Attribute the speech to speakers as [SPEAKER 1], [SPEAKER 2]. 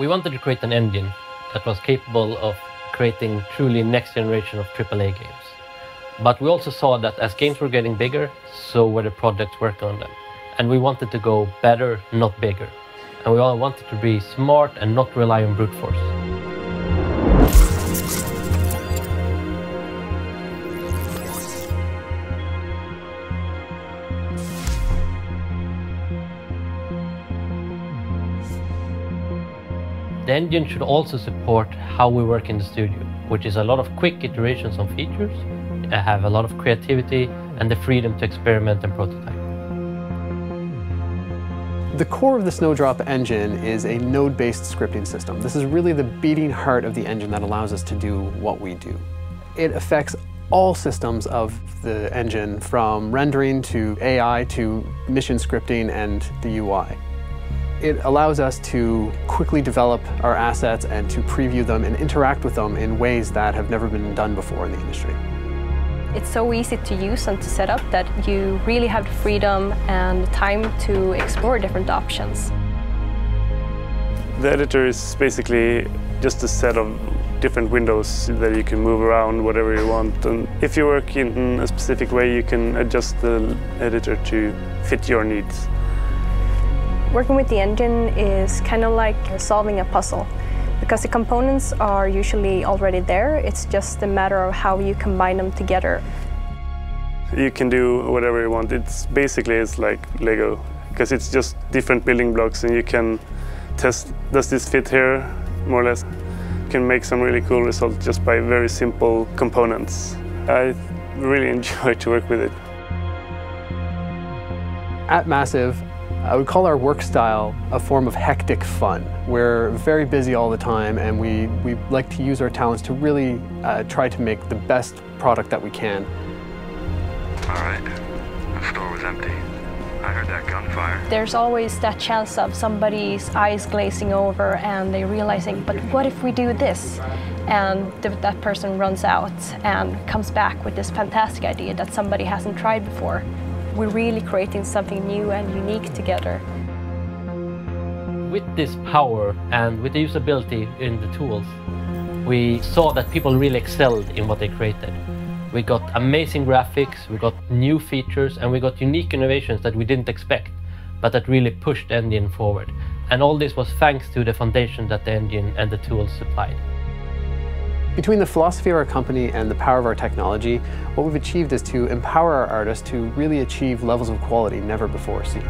[SPEAKER 1] We wanted to create an engine that was capable of creating truly next generation of AAA games. But we also saw that as games were getting bigger, so were the projects working on them. And we wanted to go better, not bigger. And we all wanted to be smart and not rely on brute force. The engine should also support how we work in the studio, which is a lot of quick iterations on features, uh, have a lot of creativity and the freedom to experiment and prototype.
[SPEAKER 2] The core of the Snowdrop engine is a node-based scripting system. This is really the beating heart of the engine that allows us to do what we do. It affects all systems of the engine from rendering to AI to mission scripting and the UI. It allows us to quickly develop our assets and to preview them and interact with them in ways that have never been done before in the industry.
[SPEAKER 3] It's so easy to use and to set up that you really have the freedom and time to explore different options.
[SPEAKER 4] The editor is basically just a set of different windows that you can move around whatever you want. And if you work in a specific way, you can adjust the editor to fit your needs.
[SPEAKER 3] Working with the engine is kind of like solving a puzzle because the components are usually already there. It's just a matter of how you combine them together.
[SPEAKER 4] You can do whatever you want. It's basically it's like Lego because it's just different building blocks and you can test does this fit here more or less. You can make some really cool results just by very simple components. I really enjoy to work with it.
[SPEAKER 2] At Massive, I would call our work style a form of hectic fun. We're very busy all the time and we, we like to use our talents to really uh, try to make the best product that we can.
[SPEAKER 5] All right, the store was empty. I heard that gunfire.
[SPEAKER 3] There's always that chance of somebody's eyes glazing over and they realizing, but what if we do this? And th that person runs out and comes back with this fantastic idea that somebody hasn't tried before we're really creating something new and unique together.
[SPEAKER 1] With this power and with the usability in the tools, we saw that people really excelled in what they created. We got amazing graphics, we got new features, and we got unique innovations that we didn't expect, but that really pushed engine forward. And all this was thanks to the foundation that the engine and the tools supplied.
[SPEAKER 2] Between the philosophy of our company and the power of our technology, what we've achieved is to empower our artists to really achieve levels of quality never before seen.